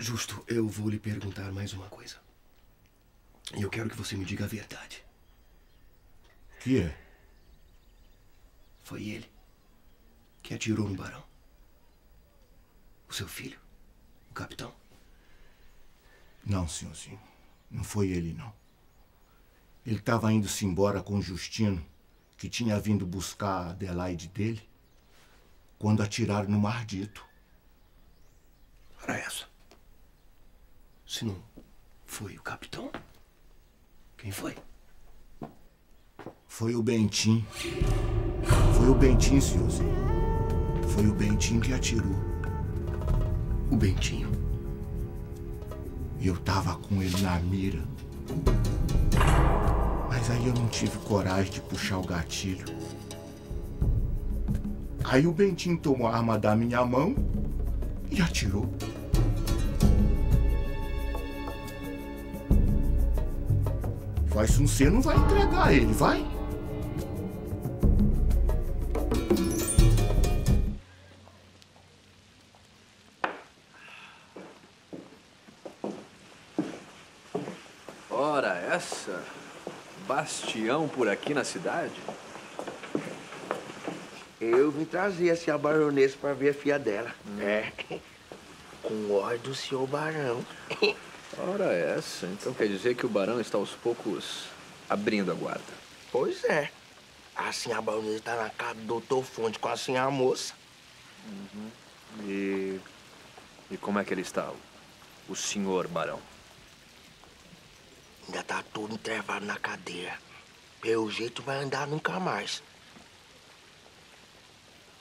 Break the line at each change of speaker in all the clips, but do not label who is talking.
Justo, eu vou lhe perguntar mais uma coisa. E eu quero que você me diga a verdade.
Que é?
Foi ele que atirou no barão. O seu filho, o capitão.
Não, senhorzinho. Não foi ele, não. Ele estava indo-se embora com o Justino, que tinha vindo buscar a Adelaide dele, quando atiraram no Mardito.
Ora essa. Se não foi o capitão, quem foi?
Foi o Bentim. Foi o Bentim, senhorzinho. Foi o Bentim que atirou.
O Bentinho.
E eu tava com ele na mira. Mas aí eu não tive coragem de puxar o gatilho. Aí o Bentinho tomou a arma da minha mão e atirou. Vai, você não vai entregar ele, vai?
Ora, essa? Bastião por aqui na cidade?
Eu vim trazer assim, a baronesa pra ver a filha dela. É. Com ordem do senhor barão.
Ora, essa. Então quer dizer que o barão está aos poucos abrindo a guarda.
Pois é. Assim a baronesa tá na casa do doutor Fonte com assim a moça.
E. E como é que ele está, o- senhor barão?
Ainda tá todo entrevado na cadeira. Pelo jeito vai andar nunca mais.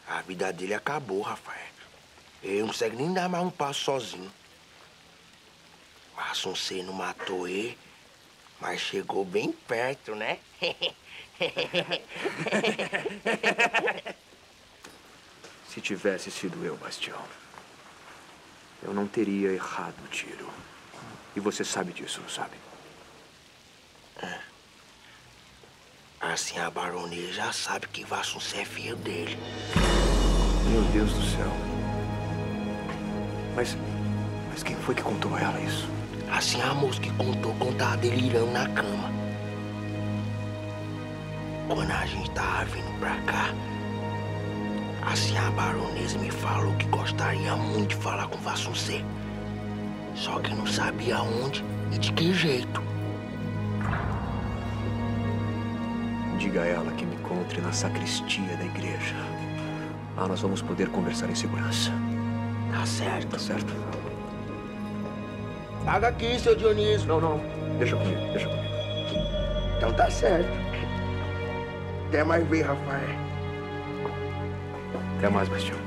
A vida dele acabou, Rafael. Ele não consegue nem dar mais um passo sozinho. O Assunceno matou ele, mas chegou bem perto, né?
Se tivesse sido eu, Bastião, eu não teria errado o tiro. E você sabe disso, não sabe?
Assim a baronesa já sabe que Vassunceno é filho dele.
Meu Deus do céu. Mas. Mas quem foi que contou a ela isso?
Assim a moça que contou quando tava delirando na cama. Quando a gente tava vindo pra cá, assim a baronesa me falou que gostaria muito de falar com Vassuncê. Só que não sabia onde e de que jeito.
Diga a ela que me encontre na sacristia da igreja. Lá nós vamos poder conversar em segurança.
Tá certo.
Tá certo?
Paga aqui, seu Dionísio.
Não, não. Deixa comigo, deixa comigo.
Então tá certo. Até mais ver, Rafael.
Até mais, Bastião.